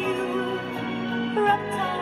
you, reptile.